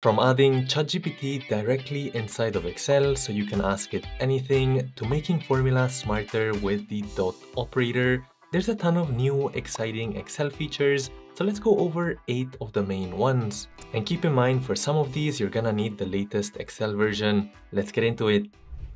From adding ChatGPT directly inside of Excel so you can ask it anything to making formulas smarter with the dot operator, there's a ton of new exciting Excel features, so let's go over 8 of the main ones. And keep in mind for some of these you're gonna need the latest Excel version. Let's get into it.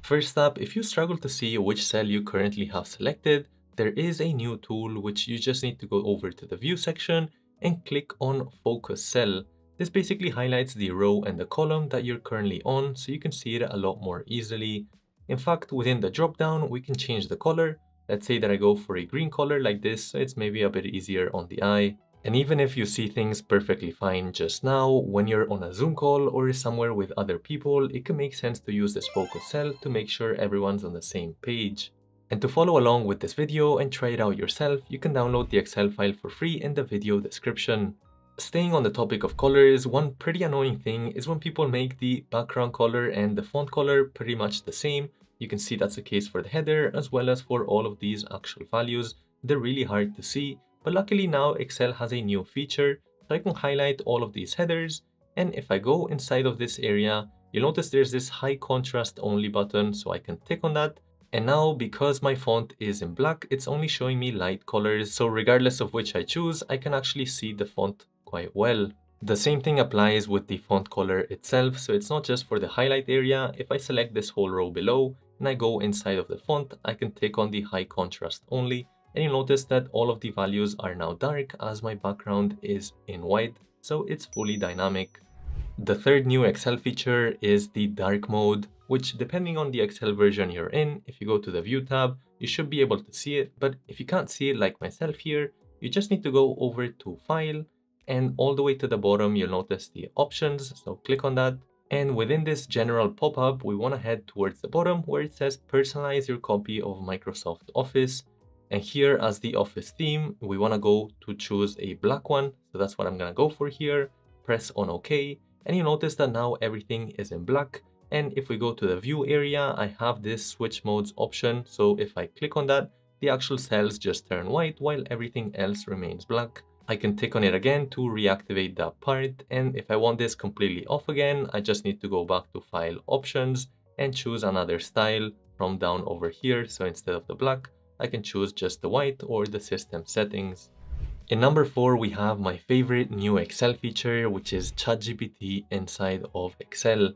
First up, if you struggle to see which cell you currently have selected, there is a new tool which you just need to go over to the view section and click on focus cell. This basically highlights the row and the column that you're currently on so you can see it a lot more easily. In fact, within the dropdown, we can change the color. Let's say that I go for a green color like this, so it's maybe a bit easier on the eye. And even if you see things perfectly fine just now, when you're on a Zoom call or somewhere with other people, it can make sense to use this focus cell to make sure everyone's on the same page. And to follow along with this video and try it out yourself, you can download the Excel file for free in the video description. Staying on the topic of colors, one pretty annoying thing is when people make the background color and the font color pretty much the same. You can see that's the case for the header as well as for all of these actual values. They're really hard to see, but luckily now Excel has a new feature so I can highlight all of these headers. And if I go inside of this area, you'll notice there's this high contrast only button so I can tick on that and now because my font is in black, it's only showing me light colors. So regardless of which I choose, I can actually see the font quite well. The same thing applies with the font color itself. So it's not just for the highlight area. If I select this whole row below and I go inside of the font, I can take on the high contrast only. And you'll notice that all of the values are now dark as my background is in white. So it's fully dynamic. The third new Excel feature is the dark mode which depending on the Excel version you're in, if you go to the View tab, you should be able to see it. But if you can't see it like myself here, you just need to go over to File and all the way to the bottom, you'll notice the options. So click on that. And within this general pop-up, we want to head towards the bottom where it says personalize your copy of Microsoft Office. And here as the Office theme, we want to go to choose a black one. So that's what I'm going to go for here. Press on OK. And you notice that now everything is in black. And if we go to the view area, I have this switch modes option. So if I click on that, the actual cells just turn white while everything else remains black. I can tick on it again to reactivate that part. And if I want this completely off again, I just need to go back to file options and choose another style from down over here. So instead of the black, I can choose just the white or the system settings. In number four, we have my favorite new Excel feature, which is ChatGPT inside of Excel.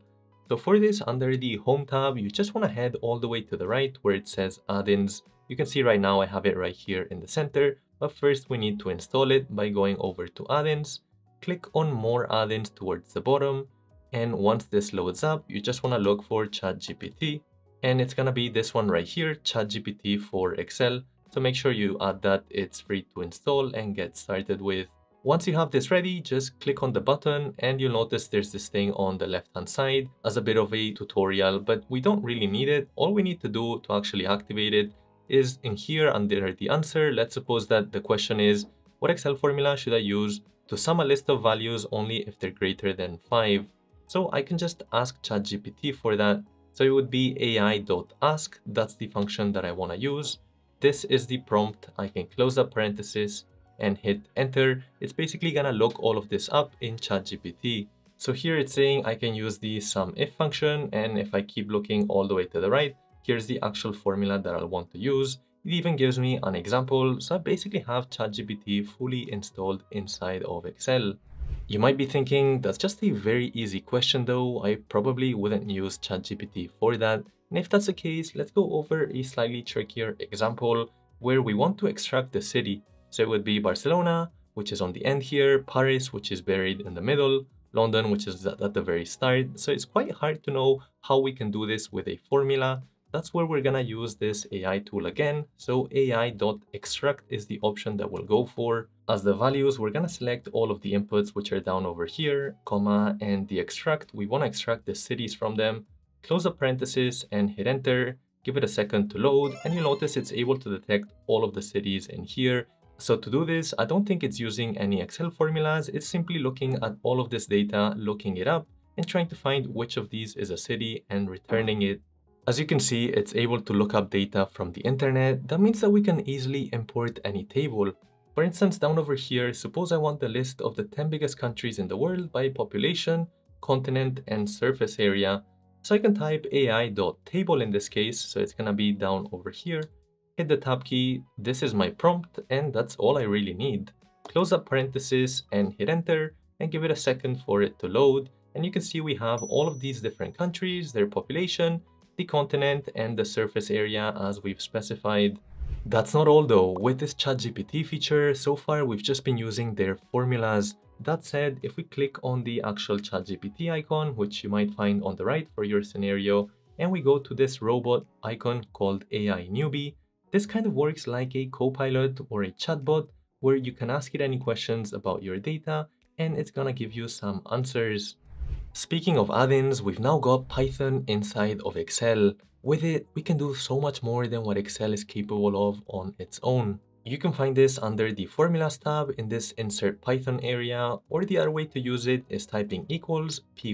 So for this, under the Home tab, you just want to head all the way to the right where it says add-ins. You can see right now I have it right here in the center, but first we need to install it by going over to add-ins, click on more add-ins towards the bottom, and once this loads up, you just want to look for ChatGPT, and it's going to be this one right here, ChatGPT for Excel. So make sure you add that, it's free to install and get started with. Once you have this ready, just click on the button and you'll notice there's this thing on the left hand side as a bit of a tutorial, but we don't really need it. All we need to do to actually activate it is in here under the answer. Let's suppose that the question is, what Excel formula should I use to sum a list of values only if they're greater than 5? So I can just ask ChatGPT for that. So it would be ai.ask, that's the function that I want to use. This is the prompt, I can close the parenthesis and hit enter, it's basically gonna look all of this up in ChatGPT. So here it's saying I can use the sum if function and if I keep looking all the way to the right, here's the actual formula that I want to use. It even gives me an example, so I basically have ChatGPT fully installed inside of Excel. You might be thinking, that's just a very easy question though, I probably wouldn't use ChatGPT for that. And if that's the case, let's go over a slightly trickier example where we want to extract the city. So it would be Barcelona, which is on the end here, Paris, which is buried in the middle, London, which is at the very start. So it's quite hard to know how we can do this with a formula. That's where we're gonna use this AI tool again. So AI.extract is the option that we'll go for. As the values, we're gonna select all of the inputs which are down over here, comma, and the extract. We wanna extract the cities from them. Close the parenthesis and hit enter. Give it a second to load, and you'll notice it's able to detect all of the cities in here so to do this, I don't think it's using any Excel formulas. It's simply looking at all of this data, looking it up, and trying to find which of these is a city and returning it. As you can see, it's able to look up data from the internet. That means that we can easily import any table. For instance, down over here, suppose I want the list of the 10 biggest countries in the world by population. continent, and surface area. So I can type ai.table in this case, so it's gonna be down over here. Hit the tab key, this is my prompt, and that's all I really need. Close up parenthesis and hit enter, and give it a second for it to load. And you can see we have all of these different countries, their population, the continent, and the surface area as we've specified. That's not all though, with this ChatGPT feature, so far we've just been using their formulas. That said, if we click on the actual ChatGPT icon, which you might find on the right for your scenario, and we go to this robot icon called AI Newbie, this kind of works like a copilot or a chatbot where you can ask it any questions about your data and it's gonna give you some answers. Speaking of add-ins, we've now got Python inside of Excel. With it, we can do so much more than what Excel is capable of on its own. You can find this under the Formulas tab in this Insert Python area, or the other way to use it is typing equals py,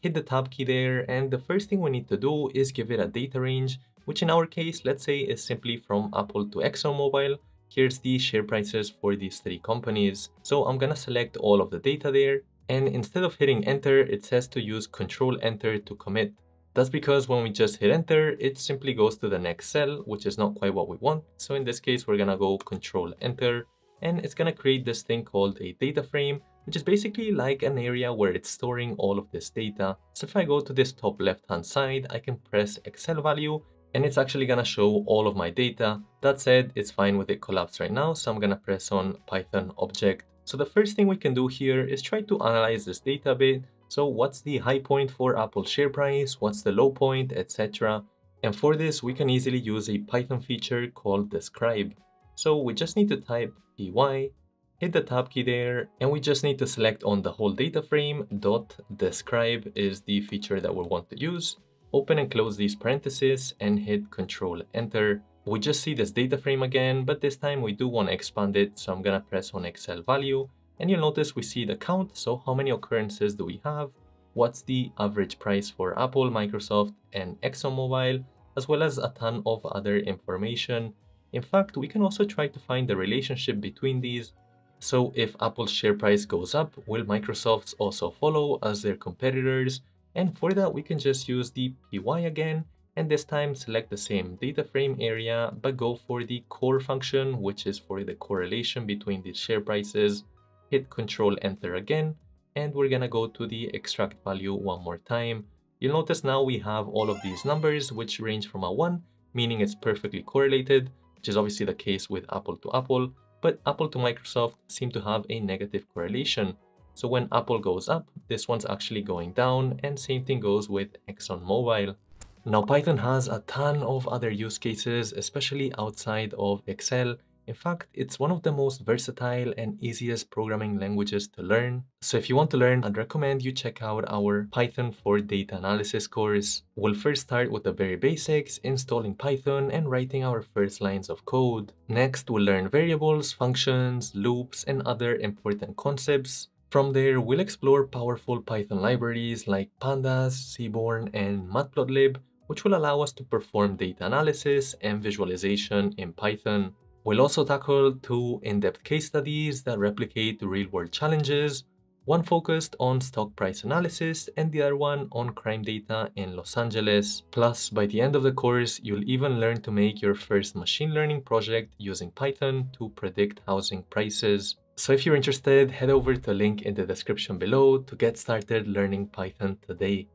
hit the tab key there, and the first thing we need to do is give it a data range, which in our case, let's say is simply from Apple to ExxonMobil. Here's the share prices for these three companies. So I'm gonna select all of the data there, and instead of hitting enter, it says to use Control Enter to commit. That's because when we just hit enter, it simply goes to the next cell, which is not quite what we want. So in this case, we're gonna go control enter, and it's gonna create this thing called a data frame, which is basically like an area where it's storing all of this data. So if I go to this top left hand side, I can press Excel value, and it's actually gonna show all of my data. That said, it's fine with it collapsed right now, so I'm gonna press on Python object. So the first thing we can do here is try to analyze this data a bit so what's the high point for Apple share price? What's the low point, etc. And for this, we can easily use a Python feature called describe. So we just need to type py, hit the tab key there, and we just need to select on the whole data frame dot describe is the feature that we want to use. Open and close these parentheses and hit control enter. We just see this data frame again, but this time we do want to expand it. So I'm gonna press on Excel value and you'll notice we see the count, so how many occurrences do we have? What's the average price for Apple, Microsoft, and ExxonMobil, as well as a ton of other information. In fact, we can also try to find the relationship between these. So if Apple's share price goes up, will Microsoft's also follow as their competitors? And for that, we can just use the py again, and this time select the same data frame area, but go for the corr function, which is for the correlation between the share prices hit control enter again and we're gonna go to the extract value one more time. You'll notice now we have all of these numbers which range from a 1, meaning it's perfectly correlated, which is obviously the case with Apple to Apple, but Apple to Microsoft seem to have a negative correlation. So when Apple goes up, this one's actually going down, and same thing goes with ExxonMobil. Now Python has a ton of other use cases, especially outside of Excel, in fact, it's one of the most versatile and easiest programming languages to learn. So if you want to learn, I'd recommend you check out our Python for Data Analysis course. We'll first start with the very basics, installing Python and writing our first lines of code. Next, we'll learn variables, functions, loops, and other important concepts. From there, we'll explore powerful Python libraries like Pandas, Seaborn, and Matplotlib, which will allow us to perform data analysis and visualization in Python. We'll also tackle two in-depth case studies that replicate real-world challenges, one focused on stock price analysis and the other one on crime data in Los Angeles. Plus, by the end of the course, you'll even learn to make your first machine learning project using Python to predict housing prices. So if you're interested, head over to the link in the description below to get started learning Python today.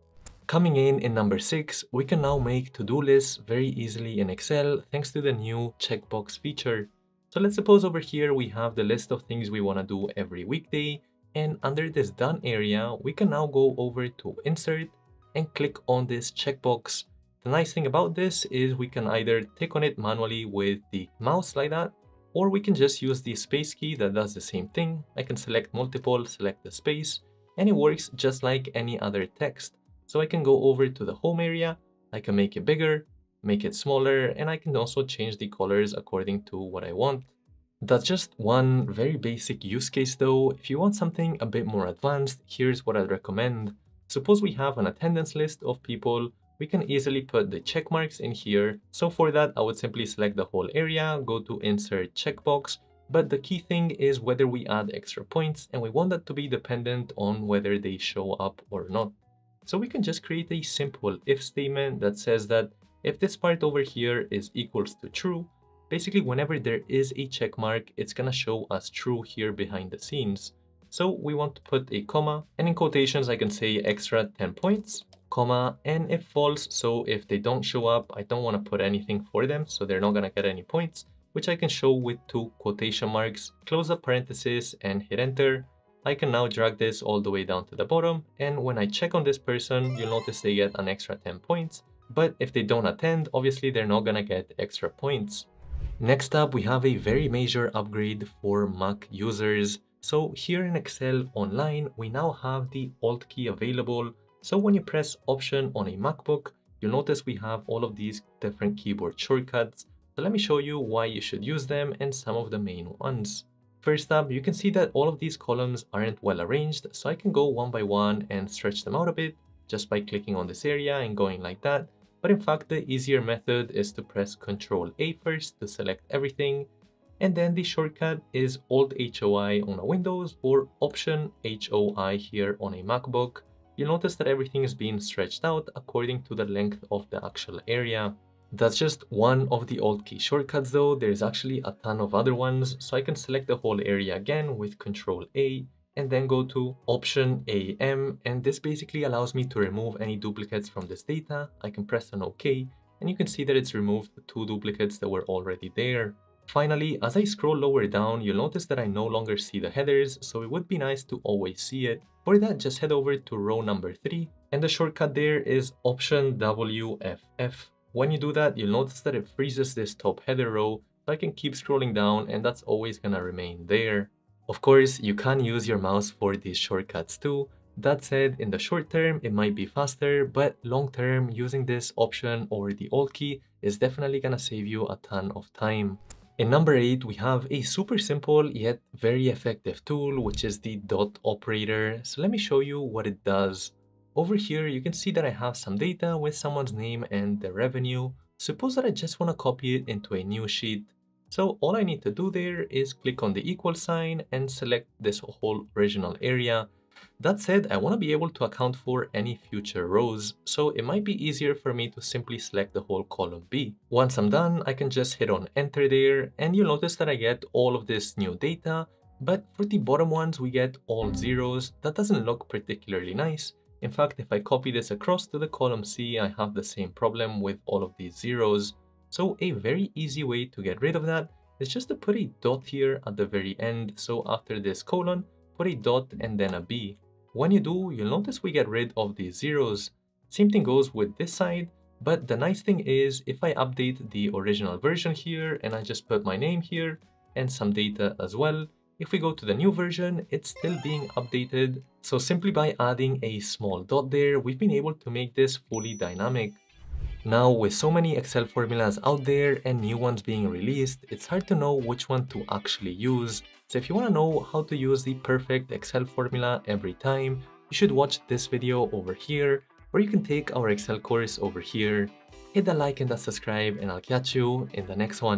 Coming in in number 6, we can now make to-do lists very easily in Excel thanks to the new checkbox feature. So let's suppose over here we have the list of things we want to do every weekday and under this done area we can now go over to insert and click on this checkbox. The nice thing about this is we can either tick on it manually with the mouse like that or we can just use the space key that does the same thing. I can select multiple, select the space and it works just like any other text. So I can go over to the home area, I can make it bigger, make it smaller, and I can also change the colors according to what I want. That's just one very basic use case though. If you want something a bit more advanced, here's what I'd recommend. Suppose we have an attendance list of people, we can easily put the check marks in here. So for that, I would simply select the whole area, go to insert checkbox, but the key thing is whether we add extra points and we want that to be dependent on whether they show up or not. So we can just create a simple if statement that says that if this part over here is equals to true, basically whenever there is a check mark, it's gonna show us true here behind the scenes. So we want to put a comma and in quotations, I can say extra 10 points, comma, and if false. So if they don't show up, I don't want to put anything for them. So they're not to get any points, which I can show with two quotation marks, close the parenthesis and hit enter. I can now drag this all the way down to the bottom. And when I check on this person, you'll notice they get an extra 10 points. But if they don't attend, obviously they're not gonna get extra points. Next up, we have a very major upgrade for Mac users. So here in Excel Online, we now have the Alt key available. So when you press Option on a MacBook, you'll notice we have all of these different keyboard shortcuts. So let me show you why you should use them and some of the main ones. First up, you can see that all of these columns aren't well arranged, so I can go one by one and stretch them out a bit just by clicking on this area and going like that. But in fact, the easier method is to press Ctrl A first to select everything and then the shortcut is Alt HOI on a Windows or Option HOI here on a MacBook. You'll notice that everything is being stretched out according to the length of the actual area. That's just one of the Alt key shortcuts though, there's actually a ton of other ones, so I can select the whole area again with Control A and then go to Option AM and this basically allows me to remove any duplicates from this data. I can press on OK and you can see that it's removed the two duplicates that were already there. Finally, as I scroll lower down, you'll notice that I no longer see the headers, so it would be nice to always see it. For that, just head over to row number 3, and the shortcut there is Option WFF. When you do that, you'll notice that it freezes this top header row, so I can keep scrolling down and that's always gonna remain there. Of course, you can use your mouse for these shortcuts too. That said, in the short term, it might be faster, but long term, using this option or the Alt key is definitely gonna save you a ton of time. In number 8, we have a super simple yet very effective tool, which is the dot operator. So let me show you what it does. Over here, you can see that I have some data with someone's name and their revenue. Suppose that I just want to copy it into a new sheet. So all I need to do there is click on the equal sign and select this whole original area that said, I want to be able to account for any future rows, so it might be easier for me to simply select the whole column B. Once I'm done, I can just hit on enter there, and you'll notice that I get all of this new data, but for the bottom ones, we get all zeros. That doesn't look particularly nice. In fact, if I copy this across to the column C, I have the same problem with all of these zeros. So a very easy way to get rid of that is just to put a dot here at the very end. So after this colon, put a dot and then a B. When you do, you'll notice we get rid of these zeros. Same thing goes with this side, but the nice thing is if I update the original version here and I just put my name here and some data as well, if we go to the new version, it's still being updated. So simply by adding a small dot there, we've been able to make this fully dynamic. Now, with so many Excel formulas out there and new ones being released, it's hard to know which one to actually use. So if you want to know how to use the perfect Excel formula every time, you should watch this video over here, or you can take our Excel course over here. Hit the like and the subscribe and I'll catch you in the next one.